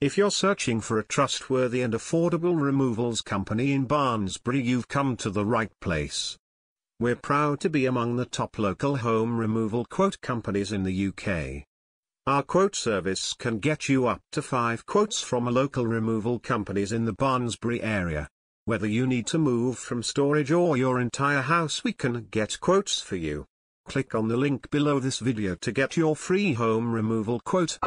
If you're searching for a trustworthy and affordable removals company in Barnsbury you've come to the right place. We're proud to be among the top local home removal quote companies in the UK. Our quote service can get you up to 5 quotes from local removal companies in the Barnsbury area. Whether you need to move from storage or your entire house we can get quotes for you. Click on the link below this video to get your free home removal quote.